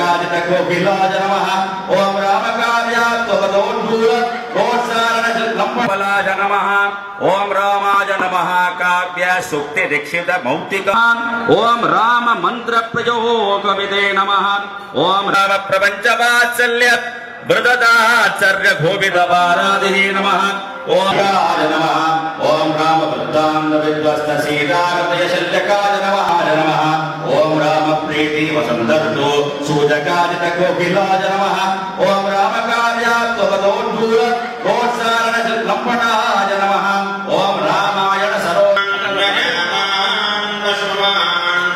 सूचकाजित कोकिलाज नमः ओम लंबलाज नमः ओम रामाय नमः काव्य सुक्ति दीक्षित मौक्तिक ओम राम मंत्र प्रयोगविदे नमः ओम राम प्रपंच वात्सल्य वृददाचार्य गोविद वारादिने नमः ओम राज नमः राम विद्वस्त सीतागतयशल्यकाय नमः नमः ॐ रामप्रीति वसन्तर्तु सूचकाजित कोकिलाय नमः ॐ रामकार्यात्वपदोद्धूर गोत्सारण लम्पटाय नमः ॐ रामायण सरो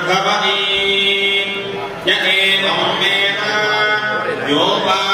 भवति यदेवं वेद योपा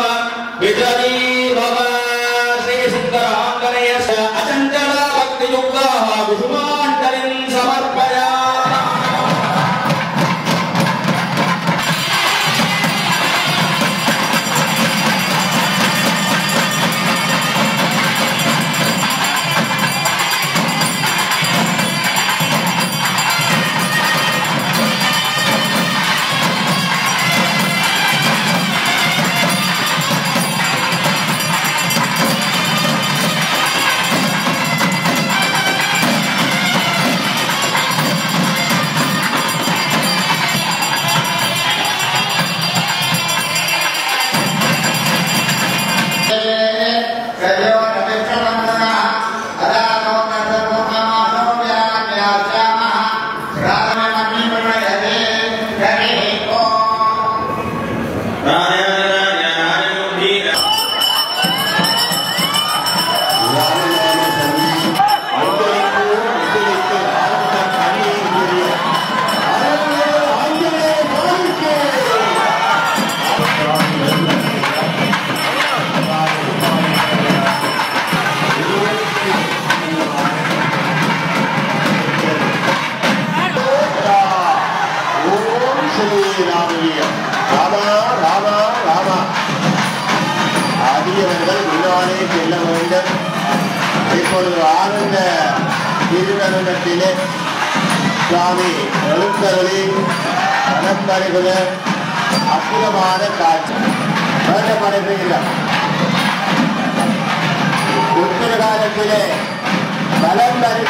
இப்பொழுது ஆனந்த திருநகரத்திலே சுவாமி எழுத்தருளி மனம் அற்புதமான காட்சி. வேண்டப்படவில்லை உத்தர காலத்திலே பலம் தரு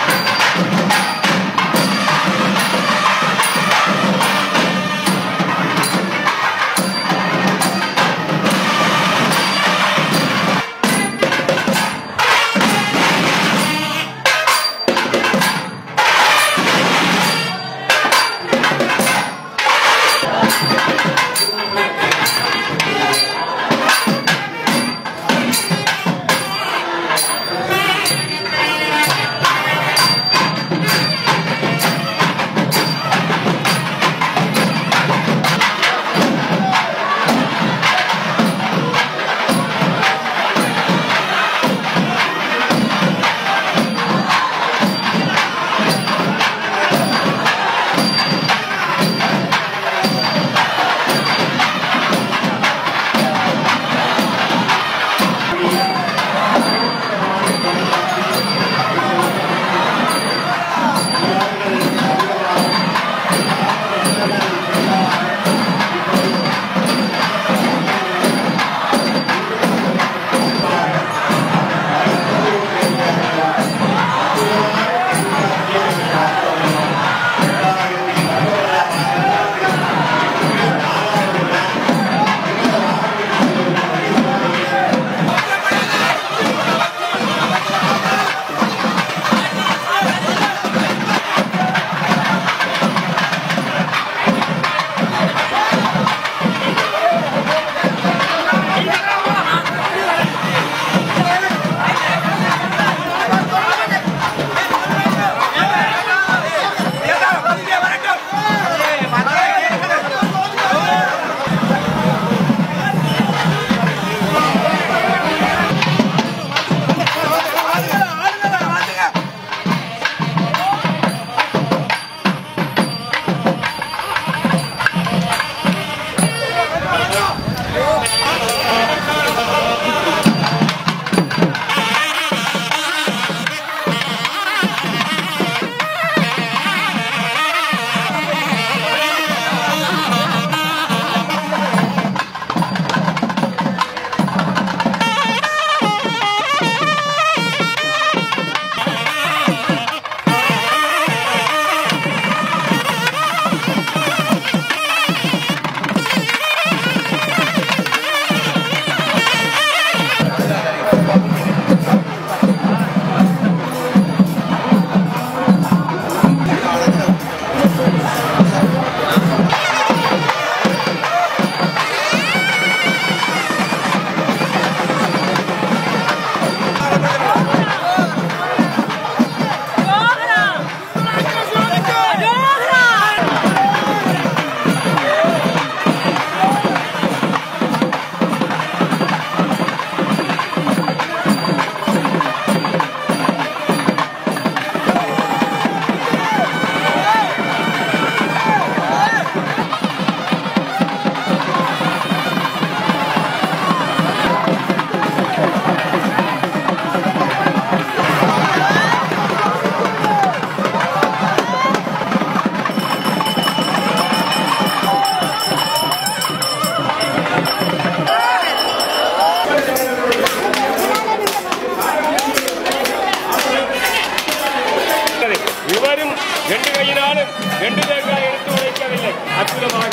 ரெண்டு பேர்களாக எடுத்து உழைக்கவில்லை அற்புதமாக.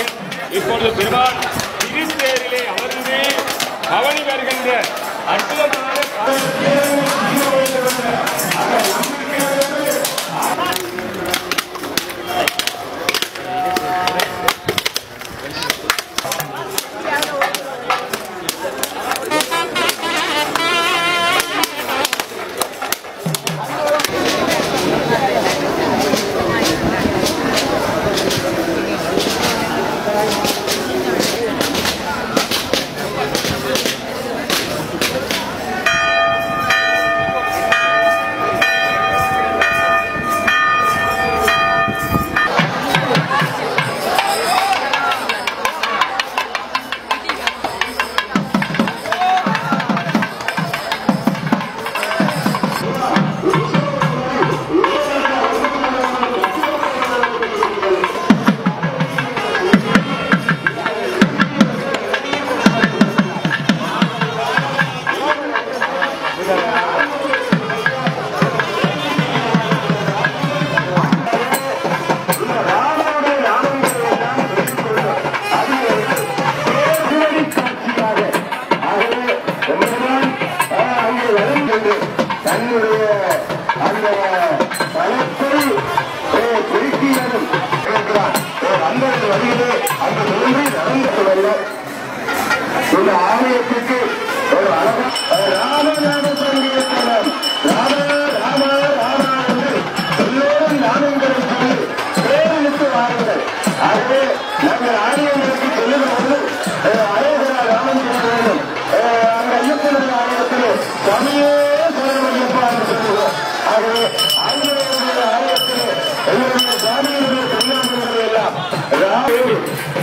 இப்பொழுது பெருமாள் இருசேரிலே அவருமே அவனி வருகின்ற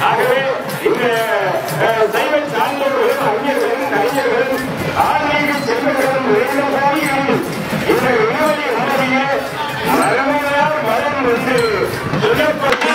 ஆகவே இந்த தெய்வ சைவ அறிஞர்களும் கலைஞர்களும் ஆன்மீக செல்வர்களும் வேதபாடிகளும் இந்த விடுதலை உணவிய மரபுகளால் மரம் என்று சொல்லப்பட்டு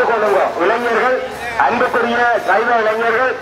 சட்டியாளர்களுக்கு வழிவிட்டுக் கொள்ளுங்க இளைஞர்கள் அன்புக்குரிய சைவ இளைஞர்கள்.